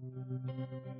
Thank you.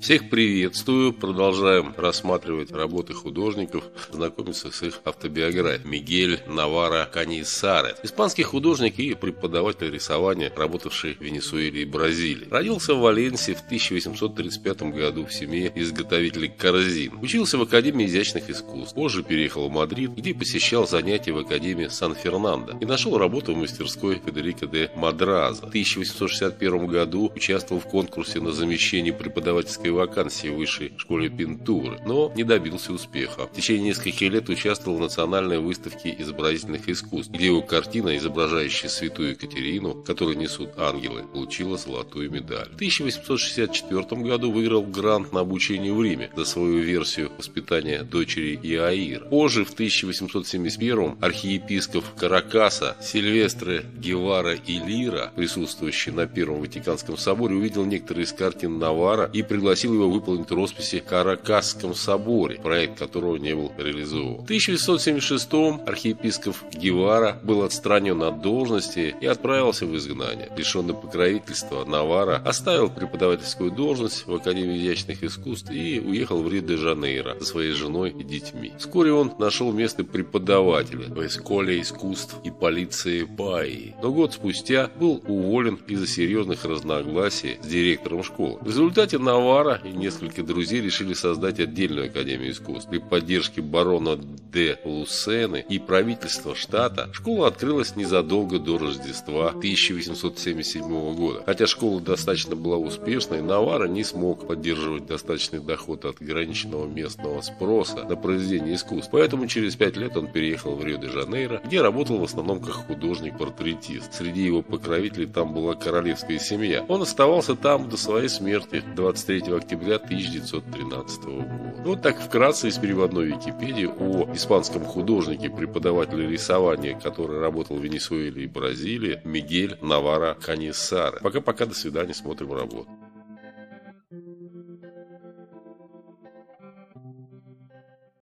Всех приветствую. Продолжаем рассматривать работы художников, знакомиться с их автобиографией. Мигель Наварро Каньисарес. Испанский художник и преподаватель рисования, работавший в Венесуэле и Бразилии. Родился в Валенсии в 1835 году в семье изготовителей корзин. Учился в Академии изящных искусств. Позже переехал в Мадрид, где посещал занятия в Академии Сан-Фернандо и нашел работу в мастерской Федерико де Мадрасо. В 1861 году участвовал в конкурсе на замещение преподавательской студенческой вакансии в высшей школе пинтуры, но не добился успеха. В течение нескольких лет участвовал в национальной выставке изобразительных искусств, где его картина, изображающая святую Екатерину, которую несут ангелы, получила золотую медаль. В 1864 году выиграл грант на обучение в Риме за свою версию воспитания дочери Иаира. Позже, в 1871 архиепископ Каракаса Сильвестре Гевара и Лира, присутствующий на Первом Ватиканском соборе, увидел некоторые из картин Навара и пригласил пригласил его выполнить росписи в Каракасском соборе, проект которого не был реализован. В 1976-м архиепископ Гевара был отстранен от должности и отправился в изгнание. Лишенный покровительства Навара оставил преподавательскую должность в Академии изящных искусств и уехал в Рио-де-Жанейро со своей женой и детьми. Вскоре он нашел место преподавателя в Эсколе искусств и полиции Баи. Но год спустя был уволен из-за серьезных разногласий с директором школы. В результате Навара Мара и несколько друзей решили создать отдельную Академию искусств. При поддержке барона де Лусены и правительства штата школа открылась незадолго до Рождества 1877 года. Хотя школа достаточно была успешной, Навара не смог поддерживать достаточный доход от ограниченного местного спроса на произведение искусств. Поэтому через пять лет он переехал в Рио-де-Жанейро, где работал в основном как художник-портретист. Среди его покровителей там была королевская семья. Он оставался там до своей смерти 23 октября 1913 года. Вот так вкратце из переводной Википедии о испанском художнике, преподавателе рисования, который работал в Венесуэле и Бразилии, Мигель Навара Канисаре. Пока-пока, до свидания, смотрим работу.